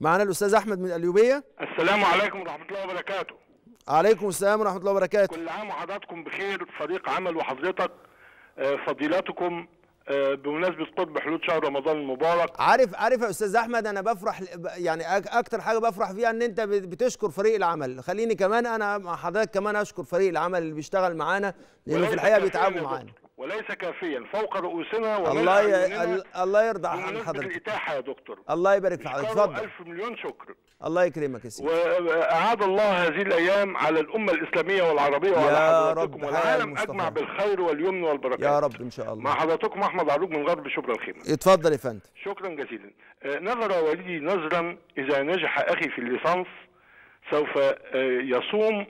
معانا الأستاذ أحمد من القليوبية. السلام عليكم ورحمة الله وبركاته. عليكم السلام ورحمة الله وبركاته. كل عام وحضراتكم بخير فريق عمل وحضرتك آه، فضيلتكم آه، بمناسبة قرب حلول شهر رمضان المبارك. عارف عارف يا أستاذ أحمد أنا بفرح يعني أكتر حاجة بفرح فيها إن أنت بت- بتشكر فريق العمل. خليني كمان أنا مع حضرتك كمان أشكر فريق العمل اللي بيشتغل معانا لأنه في الحقيقة بيتعبوا معانا. وليس كافيا فوق رؤوسنا الله ي... الله يرضى عن حضرتك. الإتاحة يا دكتور. الله يبارك في حضرتك اتفضل. ألف مليون شكر. الله يكرمك يا سيدي. وأعاد الله هذه الأيام على الأمة الإسلامية والعربية وعلى يا حضراتكم والعالم. أجمع بالخير واليمن والبركات. يا رب إن شاء مع الله حضراتكم أحمد عروج من غرب شبرا الخيمة. اتفضل يا فندم. شكرا جزيلا. آه، نظر والدي نظرا إذا نجح أخي في الليسانس سوف آه، يصوم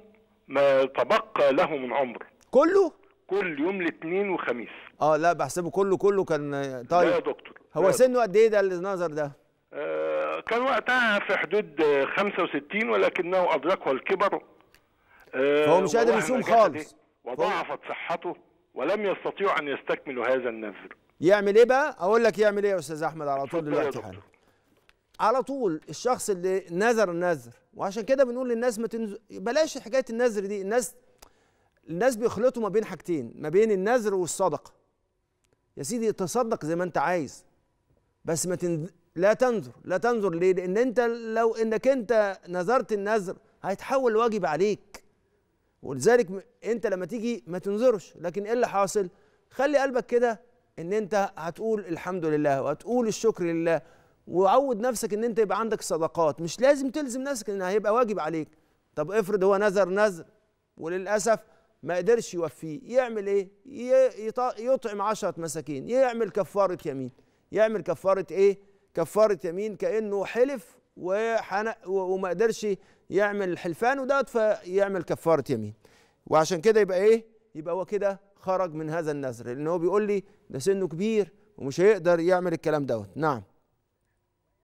ما تبقى له من عمر. كله؟ كل يوم الاثنين وخميس. آه لا بحسبه كله كله كان لا يا طيب دكتور هو لا. سنه قد إيه ده النظر ده؟ آه، كان وقتها في حدود آه، 65 ولكنه أدركه الكبر. آه، فهو مش قادر يصوم خالص. وضاعفت صحته ولم يستطيع أن يستكمل هذا النذر. يعمل إيه بقى؟ أقول لك يعمل إيه يا أستاذ أحمد على طول دلوقتي. حالا. على طول الشخص اللي نذر النذر وعشان كده بنقول للناس ما تنز... بلاش حكاية النذر دي. الناس الناس بيخلطوا ما بين حاجتين ما بين النذر والصدقه يا سيدي تصدق زي ما انت عايز بس ما تن... لا تنذر لا تنذر ليه؟ لأن انت لو إنك انت نذرت النذر هيتحول واجب عليك. ولذلك انت لما تيجي ما تنذرش لكن إيه اللي حاصل؟ خلي قلبك كده إن انت هتقول الحمد لله وهتقول الشكر لله وعود نفسك إن انت يبقى عندك صدقات. مش لازم تلزم نفسك إن هيبقى واجب عليك. طب افرض هو نذر نذر وللأسف ما قدرش يوفيه يعمل إيه؟ يطعم عشرة مساكين يعمل كفارة يمين. يعمل كفارة إيه؟ كفارة يمين كأنه حلف وحن... و- وما قدرش يعمل الحلفان ودوت فيعمل كفارة يمين. وعشان كده يبقى إيه؟ يبقى هو كده خرج من هذا النذر لأن هو بيقول لي ده سنه كبير ومش هيقدر يعمل الكلام دوت. نعم.